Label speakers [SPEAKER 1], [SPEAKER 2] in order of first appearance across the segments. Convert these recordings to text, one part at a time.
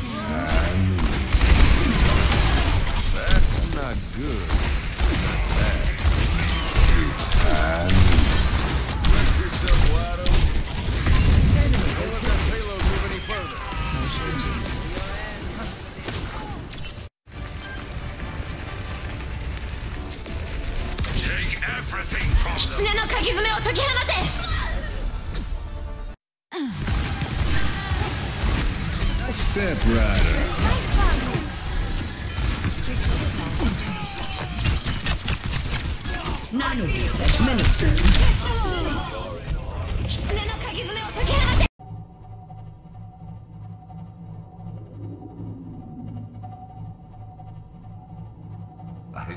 [SPEAKER 1] That's not good. Rest yourself, Lado. Don't let that payload move any further.
[SPEAKER 2] Take everything from them.
[SPEAKER 1] Step Rider.
[SPEAKER 3] None of
[SPEAKER 4] you administered.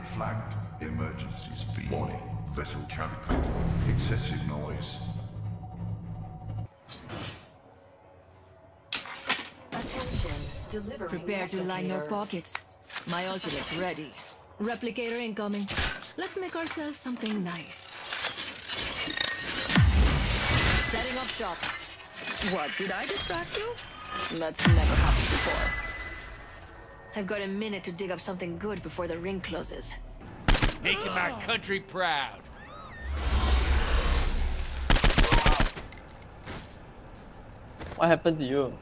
[SPEAKER 4] Flagged. Emergency speed. Warning. Vessel cavitation. Excessive noise.
[SPEAKER 5] Prepare to line your pockets. My ultimate's ready. Replicator incoming. Let's make ourselves something nice. Setting up shop. What, did I distract you? That's never happened before. I've got a minute to dig up something good before the ring closes.
[SPEAKER 6] Making my country proud.
[SPEAKER 7] What happened to you?